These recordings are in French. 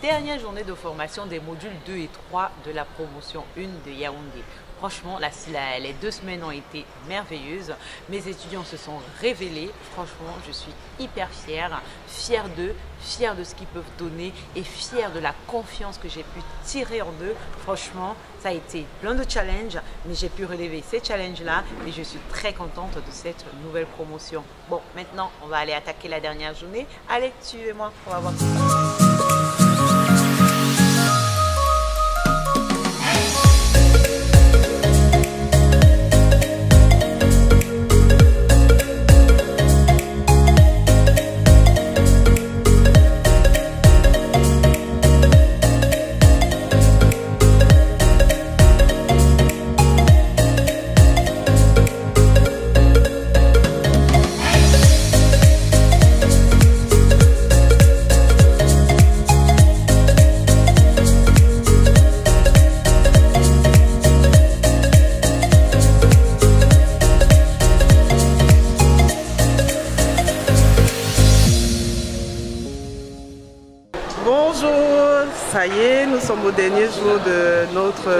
dernière journée de formation des modules 2 et 3 de la promotion 1 de Yaoundé. Franchement, les deux semaines ont été merveilleuses. Mes étudiants se sont révélés. Franchement, je suis hyper fière, fière d'eux, fière de ce qu'ils peuvent donner et fière de la confiance que j'ai pu tirer en eux. Franchement, ça a été plein de challenges, mais j'ai pu relever ces challenges-là et je suis très contente de cette nouvelle promotion. Bon, maintenant, on va aller attaquer la dernière journée. Allez, suivez-moi, on va voir ça. ça y est, nous sommes au dernier jour de notre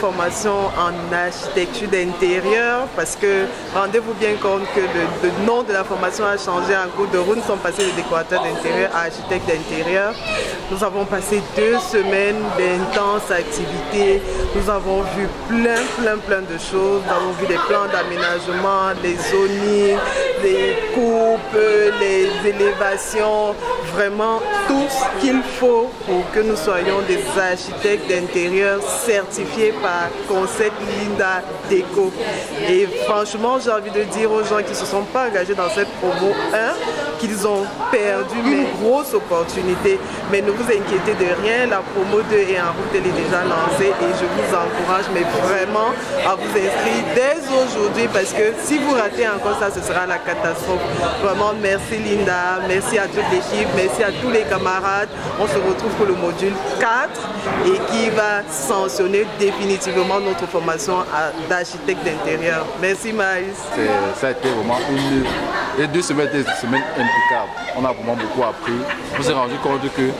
formation en architecture d'intérieur parce que rendez-vous bien compte que le, nom de la formation a changé en cours de route. Nous sommes passés de décorateur d'intérieur à architecte d'intérieur. Nous avons passé deux semaines d'intenses activités. Nous avons vu plein, plein, plein de choses. Nous avons vu des plans d'aménagement, les zoning, les coupes, les élévations, vraiment tout ce qu'il faut pour que nous soyons des architectes d'intérieur certifiés par Concept Linda Déco. Et franchement, j'ai envie de dire aux gens qui ne se sont pas engagés dans cette promo 1 qu'ils ont perdu une grosse opportunité. Mais ne vous inquiétez de rien, la promo 2 est en route, elle est déjà lancée et je vous encourage mais vraiment à vous inscrire dès aujourd'hui parce que si vous ratez encore ça, ce sera la catastrophe. Vraiment, merci Linda, merci à toute l'équipe, merci à tous les camarades. On se retrouve pour le module 4 et qui va sanctionner définitivement notre formation d'architecte d'intérieur. Merci Maïs. Ça a été vraiment une, et deux semaines, des semaines impeccable. On a vraiment beaucoup appris. On s'est rendu compte que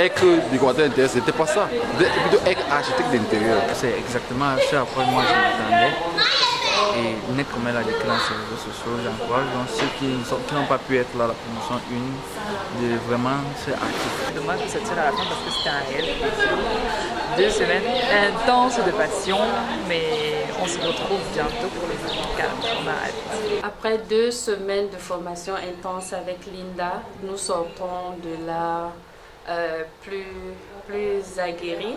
être décorateur d'intérieur, c'était pas ça. Plutôt être architecte d'intérieur. C'est exactement ce à quoi moi je m'attendais. Et net comme elle a déclaré sur les réseaux sociaux, j'encourage donc ceux qui n'ont pas pu être là à la promotion 1 de vraiment se activer. Dommage de sortir à la fin parce que c'était un réel Deux semaines intenses de passion, mais on se retrouve bientôt pour les 4. On a Après deux semaines de formation intense avec Linda, nous sortons de là euh, plus, plus aguerris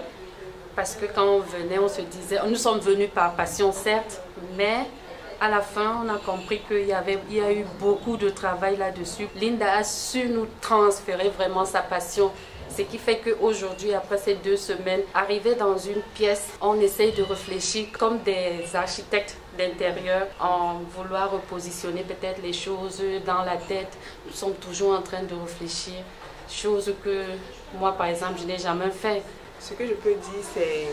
parce que quand on venait, on se disait, nous sommes venus par passion certes, mais à la fin, on a compris qu'il y, avait, il y a eu beaucoup de travail là-dessus. Linda a su nous transférer vraiment sa passion. Ce qui fait qu'aujourd'hui, après ces deux semaines, arriver dans une pièce, on essaye de réfléchir comme des architectes d'intérieur, en vouloir repositionner peut-être les choses dans la tête. Nous sommes toujours en train de réfléchir, chose que moi, par exemple, je n'ai jamais fait. Ce que je peux dire, c'est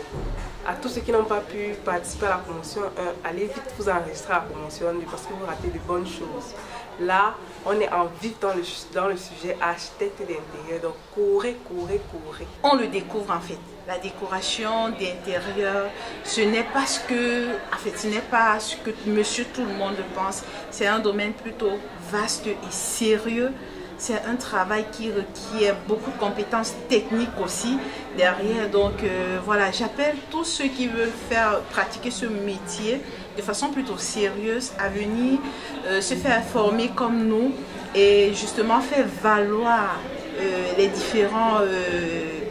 à tous ceux qui n'ont pas pu participer à la promotion 1, allez vite vous enregistrer à la promotion 2 parce que vous ratez de bonnes choses. Là, on est en vif dans le, dans le sujet architecte d'intérieur. Donc, courez, courez, courez. On le découvre en fait. La décoration d'intérieur, ce n'est pas ce que, en fait, ce n'est pas ce que monsieur tout le monde pense. C'est un domaine plutôt vaste et sérieux c'est un travail qui requiert beaucoup de compétences techniques aussi derrière. Donc euh, voilà, j'appelle tous ceux qui veulent faire pratiquer ce métier de façon plutôt sérieuse à venir euh, se faire former comme nous et justement faire valoir euh, les différents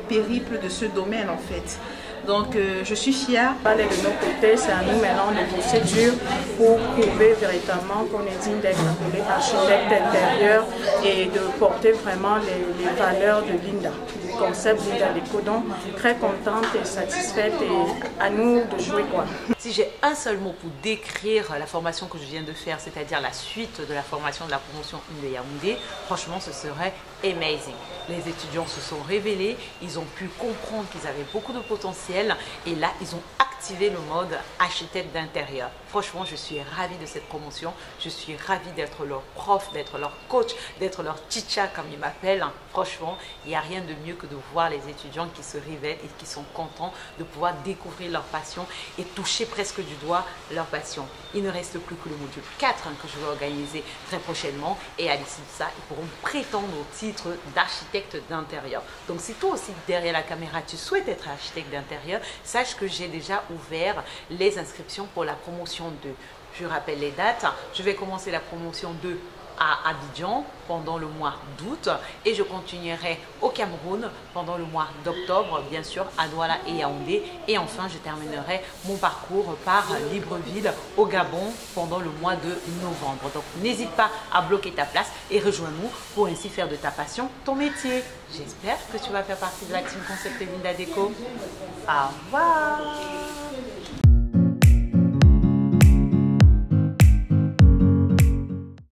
périples de ce domaine en fait. Donc euh, je suis fière. Parler de nos côtés, c'est à nous maintenant de procédures pour prouver véritablement qu'on est digne d'être appelé architecte intérieur et de porter vraiment les, valeurs de Linda, concept Linda Déco. Donc très contente et satisfaite et à nous de jouer quoi. Si j'ai un seul mot pour décrire la formation que je viens de faire, c'est-à-dire la suite de la formation de la promotion de Yaoundé, franchement ce serait amazing. Les étudiants se sont révélés, ils ont pu comprendre qu'ils avaient beaucoup de potentiel et là ils ont activer le mode architecte d'intérieur. Franchement, je suis ravie de cette promotion. Je suis ravie d'être leur prof, d'être leur coach, d'être leur chicha comme ils m'appellent. Franchement, il n'y a rien de mieux que de voir les étudiants qui se révèlent et qui sont contents de pouvoir découvrir leur passion et toucher presque du doigt leur passion. Il ne reste plus que le module 4 hein, que je vais organiser très prochainement et à l'issue de ça, ils pourront prétendre au titre d'architecte d'intérieur. Donc si toi aussi derrière la caméra, tu souhaites être architecte d'intérieur, sache que j'ai déjà les inscriptions pour la promotion 2. Je rappelle les dates. Je vais commencer la promotion 2 à Abidjan pendant le mois d'août et je continuerai au Cameroun pendant le mois d'octobre, bien sûr, à Douala et Yaoundé. Et enfin, je terminerai mon parcours par Libreville au Gabon pendant le mois de novembre. Donc, n'hésite pas à bloquer ta place et rejoins-nous pour ainsi faire de ta passion ton métier. J'espère que tu vas faire partie de la team Concept Linda Déco. Au revoir